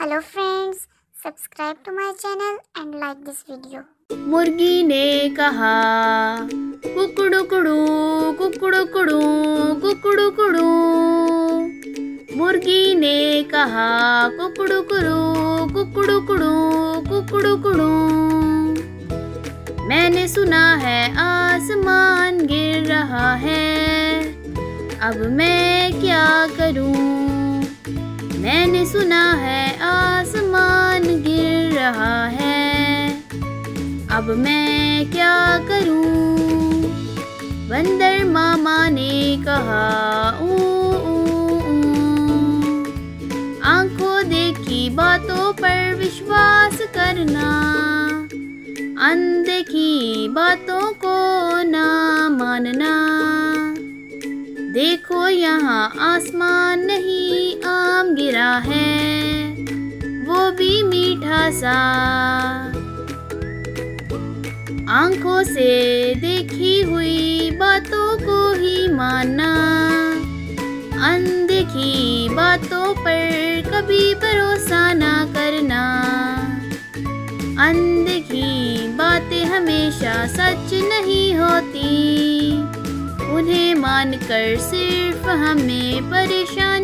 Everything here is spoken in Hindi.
Hello friends subscribe to my channel and like this video मुर्गी ने कहा कुड़ू कुकड़ुकड़ू कुकड़ुकड़ू कुकड़ुकड़ू मुर्गी ने कहा कुकड़ुकड़ू कुकड़ुकड़ू कुकड़ुकड़ू मैंने सुना है, आसमान गिर रहा है। अब मैं क्या करूँ? मैंने सुना है अब मैं क्या करूँ? बंदर मामा ने कहा आँखों देखी बातों पर विश्वास करना, अनदेखी बातों को ना मानना। देखो यहाँ आसमान नहीं, आम गिरा है, वो भी मीठा सा। आँखों से देखी हुई बातों को ही मानना अनदेखी बातों पर कभी भरोसा ना करना। अनदेखी बातें हमेशा सच नहीं होती। उन्हें मानकर सिर्फ़ हमें परेशानी